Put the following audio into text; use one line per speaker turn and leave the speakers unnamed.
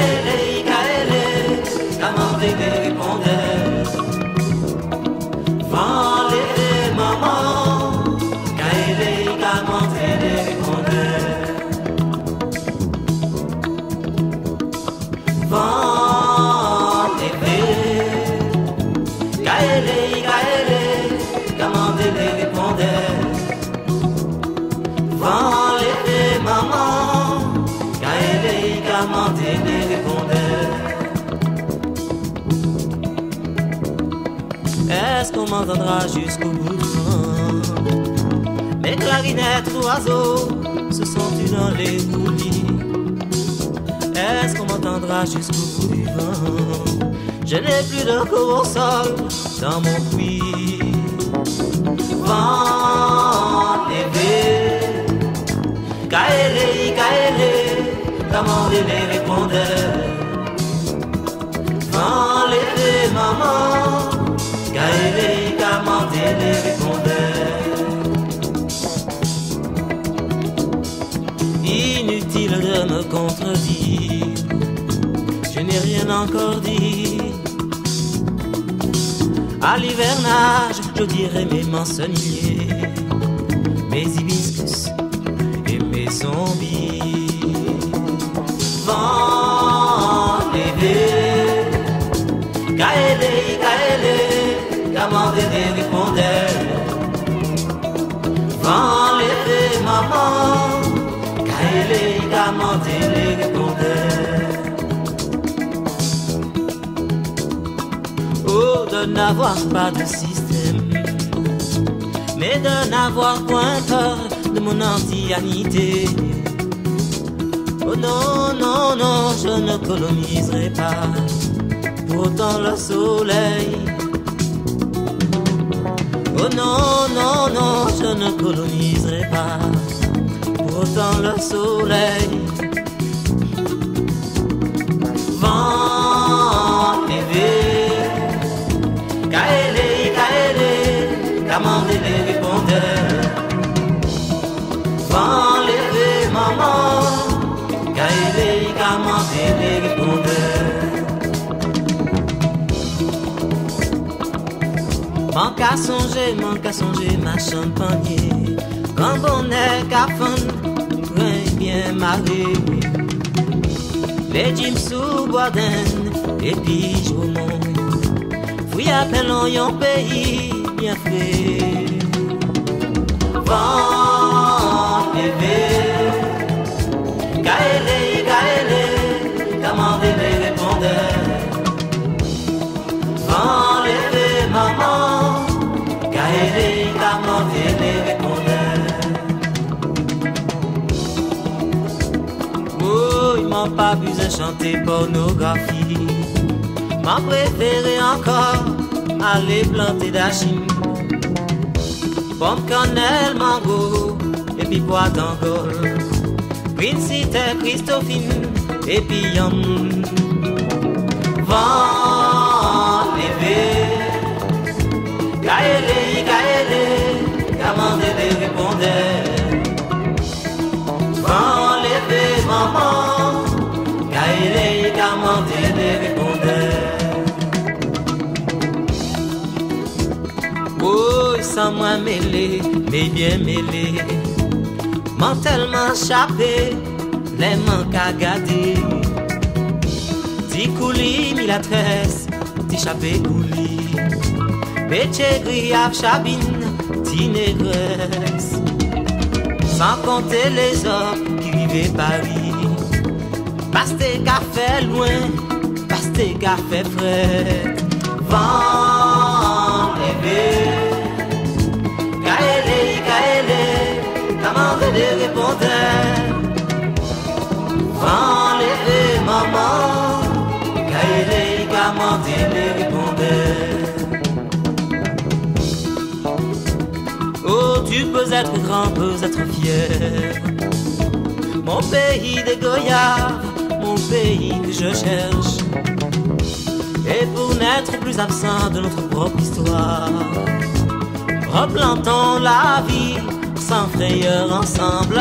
Karele, karele, tam. Est-ce qu'on m'entendra jusqu'au bout. Du vent Mes clarinettes oiseaux se sont-ils dans les boulis Est-ce qu'on m'entendra jusqu'au bout? Du vent Je n'ai plus de cours au sol dans mon puits encore dit. À l'hivernage, je dirais mes mancenilliers, de n'avoir pas de système, mais de n'avoir point peur de mon antianité. Oh non, non, non, je ne coloniserai pas pour autant le soleil. Oh non, non, non, je ne coloniserai pas pour autant le soleil. Manque à songer, manque à songer ma champagne. Quand on est cafon, très bien marré. Les jeans sous boisden, et puis je remonte. Fouille à peine yon pays bien fait. Élevé, Oh, ils m'ont pas vu chanter pornographie. M'a préféré encore aller planter d'achine. Pomme, cannelle, mango, et puis pois d'angole. Princite, Christophine, et sans moi mêlé, mais bien mêlé. M'en tellement chapé, les manques à garder. Ti kouli, mi la tresse, ti chapé kouli. Chabine, ti. Sans compter les hommes qui vivaient Paris. Pasté café loin, pasté café frais. Vent tu peux être grand, peux être fier. Mon pays des goyards, mon pays que je cherche. Et pour n'être plus absent de notre propre histoire, replantons la vie sans frayeur ensemble.